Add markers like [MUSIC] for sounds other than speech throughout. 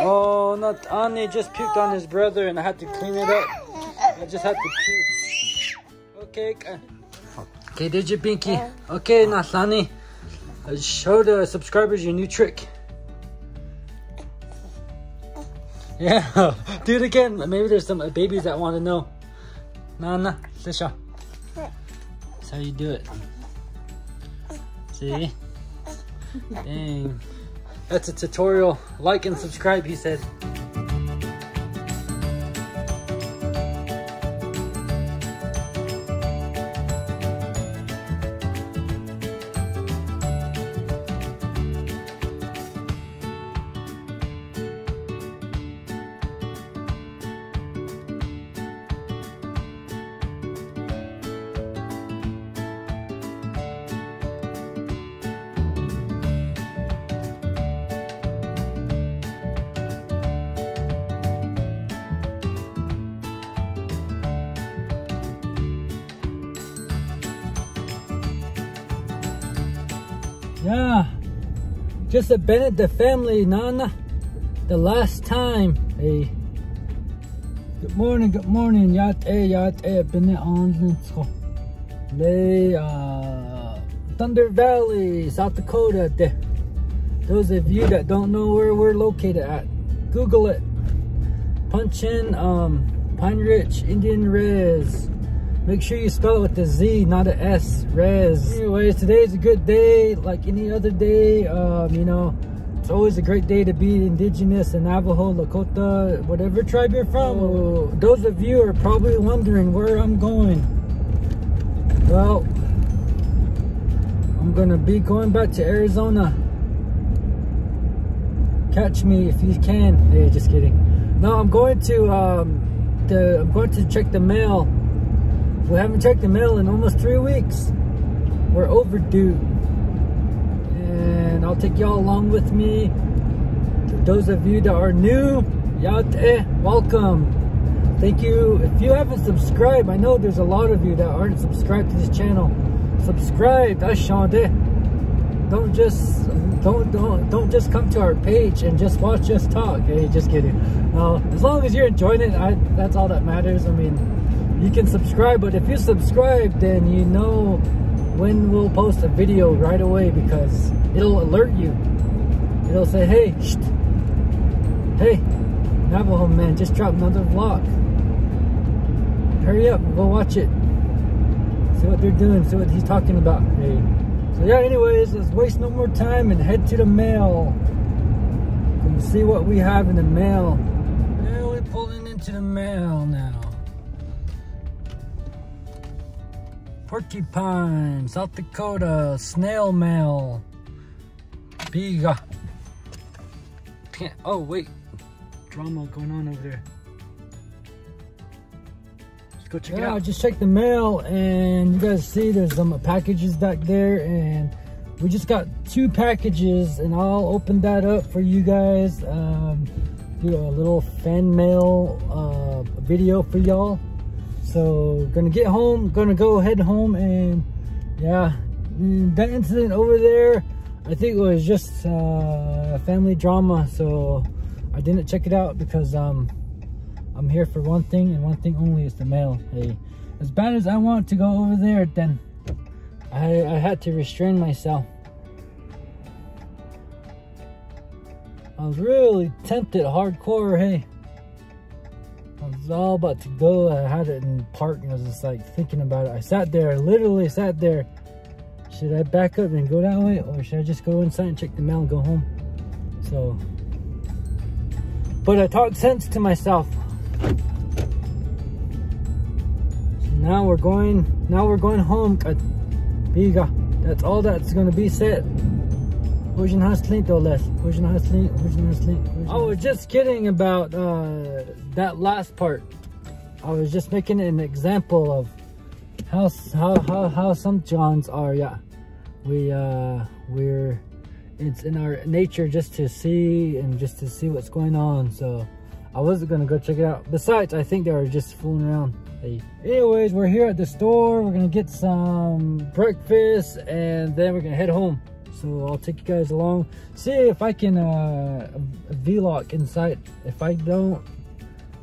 Oh, not Ani just puked on his brother and I had to clean it up. I just had to puke. Okay. Okay, did you, Binky? Okay, Nathani. Uh, show the subscribers your new trick. Yeah, [LAUGHS] do it again. Maybe there's some babies that want to know. Nana, Sisha. That's how you do it. See? Dang. That's a tutorial. Like and subscribe, he said. Yeah, just a Bennett the family, Nana. The last time, hey. Good morning, good morning. Yat e yat e Bennett Onlinsko. Lay uh Thunder Valley, South Dakota. De. Those of you that don't know where we're located at, Google it. Punch in um Pine Ridge Indian Res. Make sure you spell it with the Z, not a S. Res. Anyways, today is a good day, like any other day. Um, you know, it's always a great day to be indigenous in Navajo, Lakota, whatever tribe you're from. Oh, those of you are probably wondering where I'm going. Well, I'm gonna be going back to Arizona. Catch me if you can. Hey, just kidding. No, I'm going to um, the. I'm going to check the mail we haven't checked the mail in almost three weeks. We're overdue. And I'll take y'all along with me. Those of you that are new, yate, eh, welcome. Thank you. If you haven't subscribed, I know there's a lot of you that aren't subscribed to this channel. Subscribe, Ashande. Eh? Don't just don't don't don't just come to our page and just watch us talk. Hey, just kidding. No, as long as you're enjoying it, I, that's all that matters. I mean, you can subscribe but if you subscribe then you know when we'll post a video right away because it'll alert you. It'll say hey shh, hey Navajo man just dropped another vlog. Hurry up go watch it. See what they're doing see what he's talking about. Hey. So yeah anyways let's waste no more time and head to the mail. And see what we have in the mail. Yeah, we're pulling into the mail now Porcupine, South Dakota, snail mail. Biga. Oh, wait. Drama going on over there. Let's go check yeah, it out. I just checked the mail and you guys see there's some packages back there and we just got two packages and I'll open that up for you guys. Um, do a little fan mail uh, video for y'all. So gonna get home, gonna go head home and yeah, that incident over there, I think it was just uh, a family drama. So I didn't check it out because um, I'm here for one thing and one thing only is the mail. Hey, as bad as I want to go over there, then I, I had to restrain myself. I was really tempted hardcore, hey. I all about to go. I had it in park and I was just like thinking about it. I sat there, literally sat there. Should I back up and go that way or should I just go inside and check the mail and go home? So, but I talked sense to myself. So now we're going, now we're going home. Biga. That's all that's gonna be said. Hoje slint less. Hoje. Hoje não slint. I was just kidding about uh, that last part. I was just making an example of how how how, how some Johns are. Yeah, we uh, we're it's in our nature just to see and just to see what's going on. So I wasn't gonna go check it out. Besides, I think they were just fooling around. Hey. Anyways, we're here at the store. We're gonna get some breakfast and then we're gonna head home. So I'll take you guys along. See if I can uh, vlog inside. If I don't,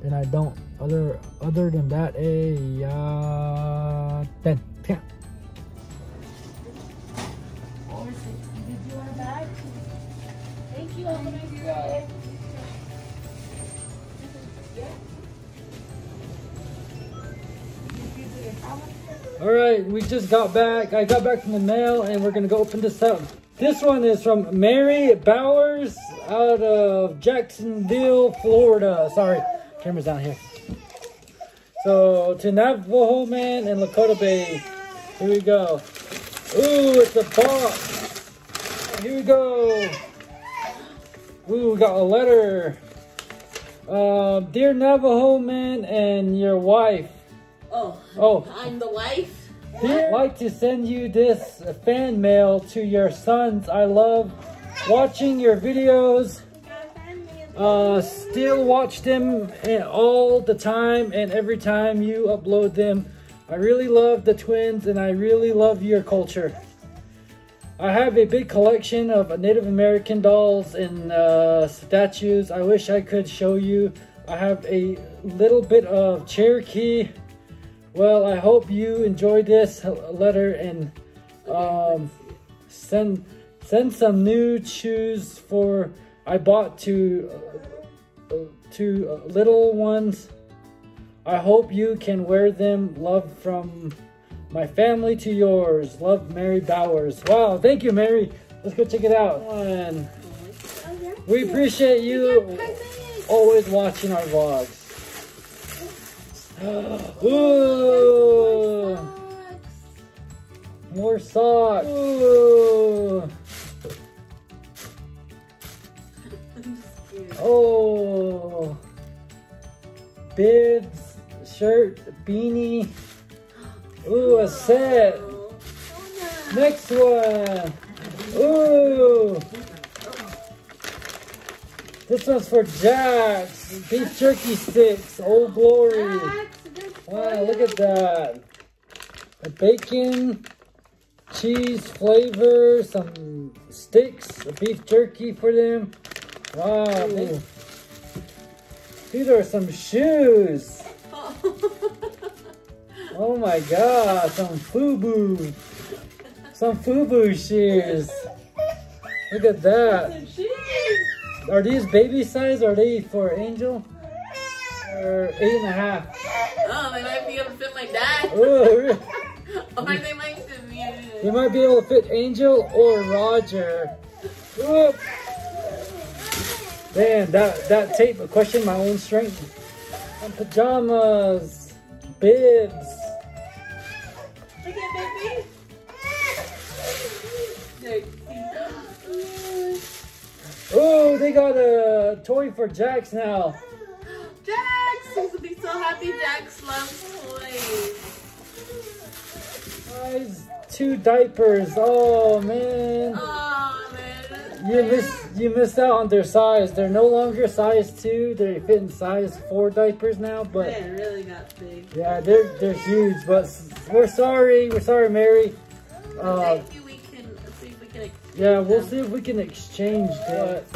then I don't. Other other than that, a uh, yeah. All right, we just got back. I got back from the mail and we're gonna go open this up. This one is from Mary Bowers out of Jacksonville, Florida. Sorry, camera's down here. So to Navajo Man and Lakota Bae. Here we go. Ooh, it's a box. Here we go. Ooh, we got a letter. Uh, dear Navajo Man and your wife. Oh, Oh. I'm the wife. I'd like to send you this fan mail to your sons. I love watching your videos. Uh, still watch them eh, all the time and every time you upload them. I really love the twins and I really love your culture. I have a big collection of Native American dolls and uh, statues. I wish I could show you. I have a little bit of Cherokee. Well, I hope you enjoyed this letter and um, send send some new shoes for I bought to uh, to little ones. I hope you can wear them. Love from my family to yours. Love, Mary Bowers. Wow, thank you, Mary. Let's go check it out. And we appreciate you always watching our vlogs. Ooh, more socks. Ooh. Oh, bibs, shirt, beanie. Ooh, a set. Next one. Ooh. This one's for Jax. Beef jerky sticks. Old glory. Wow, look at that. A bacon, cheese flavor, some sticks, a beef jerky for them. Wow. they- These are some shoes. [LAUGHS] Oh my god, some FUBU. Some FUBU shoes. Look at that. Are these baby size? Are they for Angel? Or eight and a half? Oh, they might be able to fit my dad. [LAUGHS] Ooh, [LAUGHS] or they might fit me. you might be able to fit Angel or Roger. Ooh. Man, that, that tape questioned my own strength. Some pajamas, bibs. They got a toy for Jax now. [GASPS] Jax! He's gonna be so happy Jax loves toys. Size two diapers. Oh man. Oh man. You missed you missed out on their size. They're no longer size two. They fit in size four diapers now, but They really got big. yeah, they're they're huge. But we're sorry. We're sorry, Mary. Uh, yeah, we'll see if we can exchange.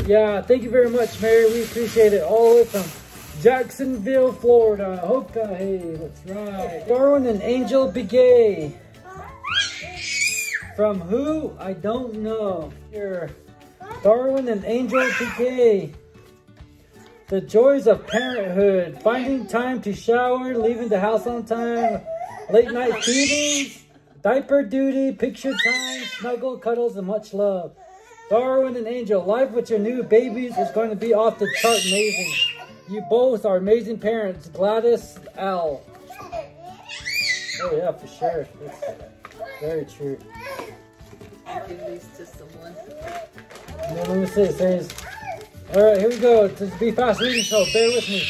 Yeah, thank you very much, Mary. We appreciate it. All the way from Jacksonville, Florida. Hope that hey, that's right. Darwin and Angel Begay. From who? I don't know. Here. Darwin and Angel Begay. The joys of parenthood. Finding time to shower, leaving the house on time, late night feedings, diaper duty, picture time, snuggle, cuddles, and much love. Darwin and Angel, life with your new babies is going to be off the chart amazing. You both are amazing parents. Gladys L. Oh yeah, for sure. That's very true. Someone. Let me see. It says, all right, here we go. To Be Fast Reading Show. Bear with me.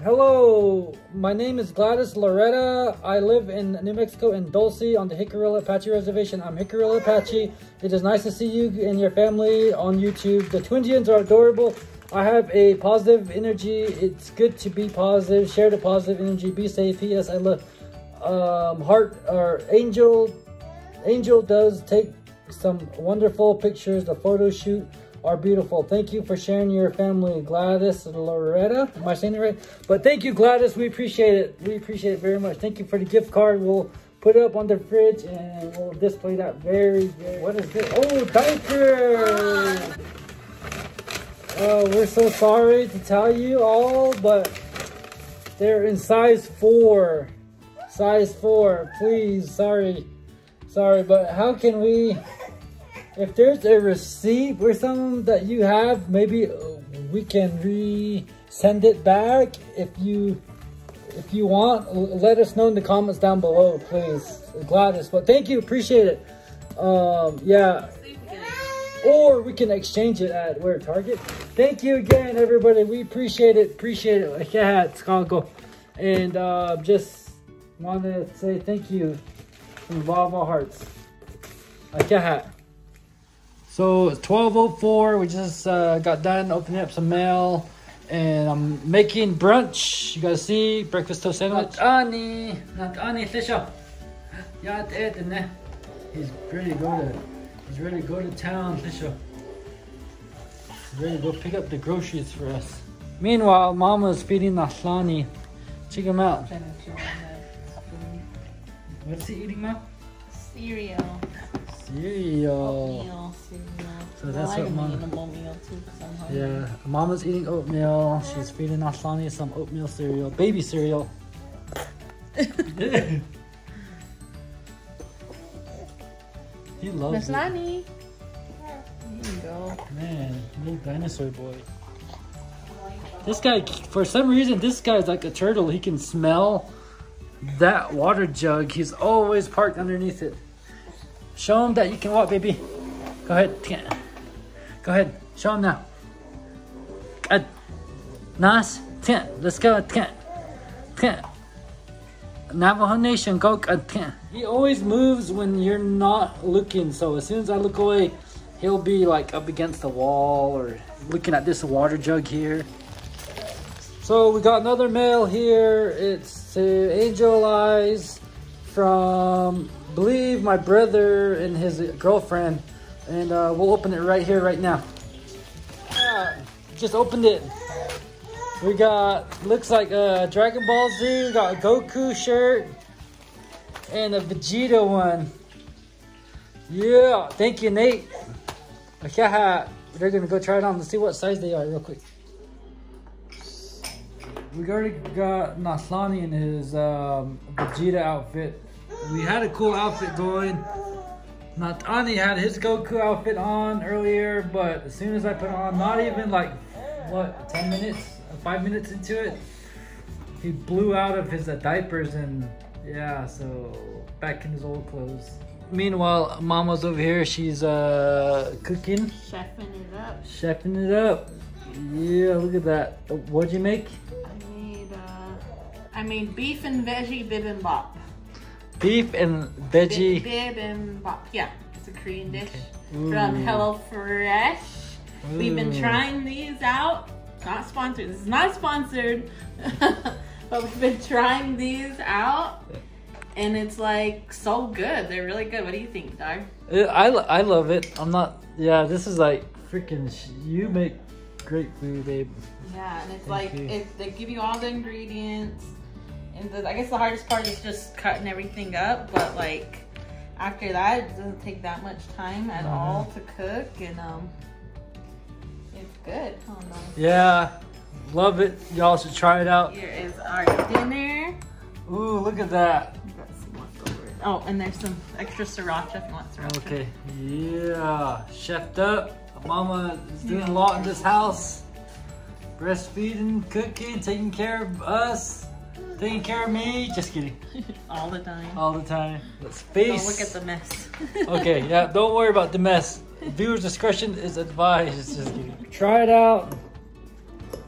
Hello, my name is Gladys Loretta. I live in New Mexico in Dulce on the Jicarilla Apache Reservation. I'm Jicarilla Apache. It is nice to see you and your family on YouTube. The Twinsians are adorable. I have a positive energy. It's good to be positive. Share the positive energy. Be safe. P.S. I love um, heart or angel. Angel does take some wonderful pictures. The photo shoot are beautiful. Thank you for sharing your family, Gladys and Loretta. Am I saying it right? But thank you, Gladys. We appreciate it. We appreciate it very much. Thank you for the gift card. We'll put it up on the fridge and we'll display that very, very. What is this? Oh, diapers! Oh, we're so sorry to tell you all, but they're in size four. Size four, please. Sorry. Sorry, but how can we, if there's a receipt or something that you have, maybe we can re-send it back if you, if you want, let us know in the comments down below, please. Gladys, but thank you, appreciate it. Um, yeah. Or we can exchange it at where Target. Thank you again, everybody. We appreciate it. Appreciate it. Yeah, it's gonna go. And uh, just want to say thank you from the bottom of our hearts. Like hat. So it's 12.04. We just uh, got done opening up some mail. And I'm making brunch. You guys see breakfast toast sandwich. Ani, not Ani, Fisha. Yeah, He's ready to go to. He's ready to go to town, Fisha. He's ready to go pick up the groceries for us. Meanwhile, Mama's feeding Nahlani. Check him out. What's he eating now? Cereal. Cereal. Oatmeal cereal. So well, what I'm mom- eating oatmeal too because I'm. Yeah, Mama's eating oatmeal. She's feeding Aslani some oatmeal cereal, baby cereal. [LAUGHS] he loves Miss it. Lani. There you go. Man, little dinosaur boy. This guy, for some reason, this guy's like a turtle. He can smell that water jug. He's always parked underneath it. Show him that you can walk, baby. Go ahead. Go ahead. Show him now. Uh, Good. Nice. Let's go. Navajo Nation, go. Uh, he always moves when you're not looking. So as soon as I look away, he'll be like up against the wall or looking at this water jug here. So we got another mail here. It's to Angel Eyes from, believe, my brother and his girlfriend. And uh, we'll open it right here, right now. Ah, just opened it. We got, looks like a Dragon Ball Z. We got a Goku shirt and a Vegeta one. Yeah, thank you, Nate. Okay, they're gonna go try it on to see what size they are real quick. We already got Naslani in his um, Vegeta outfit. We had a cool outfit going. Natani had his Goku outfit on earlier, but as soon as I put it on, not even like, what, 10 minutes, 5 minutes into it, he blew out of his uh, diapers and yeah, so back in his old clothes. Meanwhile, Mama's over here, she's uh, cooking, Chefing it up. chefing it up. Yeah, look at that. What'd you make? I made uh, I made beef and veggie bibimbap. Beef and veggie. Bibimbap. Yeah, it's a Korean dish Ooh. from mm. HelloFresh. We've been mm. trying these out. Not sponsored. This is not sponsored. [LAUGHS] but we've been trying these out. And it's like so good. They're really good. What do you think, Dar? I, I love it. I'm not, yeah, this is like freaking, sh- you make great food, babe. Yeah, and it's Thank like you. it, they give you all the ingredients, the, I guess the hardest part is just cutting everything up. But like after that, it doesn't take that much time at Uh-huh. all to cook, and um, it's good. Oh no! Yeah, love it. Y'all should try it out. Here is our dinner. Ooh, look at that. We got some leftovers. Oh, and there's some extra sriracha if you want sriracha. Okay, yeah, chefed up. Mama is doing a lot in this house. Breastfeeding, cooking, taking care of us, taking care of me. Just kidding. [LAUGHS] all the time. All the time. Let's Don't face. look at the mess. [LAUGHS] okay, yeah, don't worry about the mess. Viewers' discretion is advised. Just kidding. Try it out,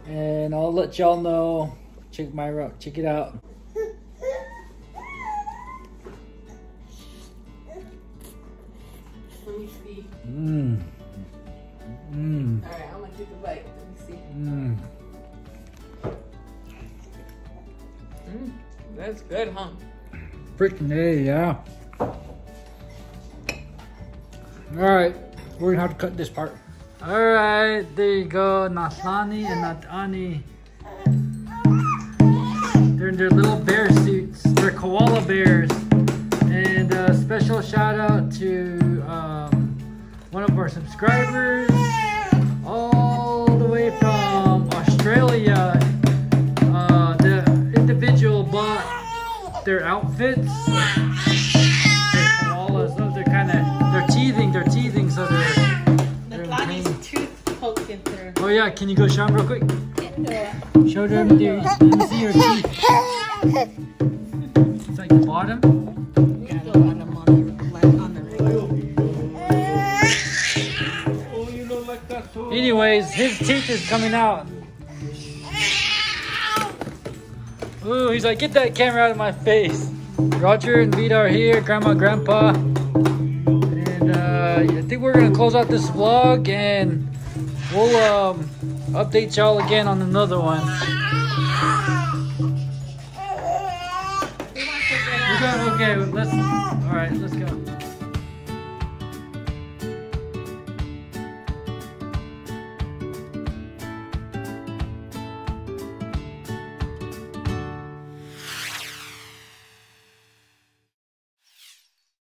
and I'll let y'all know. Check my rock. Check it out. Let me see. Mmm. Mmm. All right, I'm gonna take a bite. Let me see. Mmm. That's good, huh? Freaking A, yeah. Alright, we're gonna have to cut this part. Alright, there you go. Nathani and Natani. They're in their little bear suits. They're koala bears. And a special shout out to um, one of our subscribers all the way from Australia. Their outfits. They're koalas. No, they're kind of they're teething. They're teething, so they're. they're in pain. Lonnie's tooth poking through. Oh yeah, can you go show them real quick? Show them let me see your teeth. It's like the bottom. Anyways, his teeth is coming out. Ooh, he's like, get that camera out of my face. Roger and Vita are here, Grandma, Grandpa. And uh, I think we're gonna close out this vlog and we'll um, update y'all again on another one. [LAUGHS] Okay, let's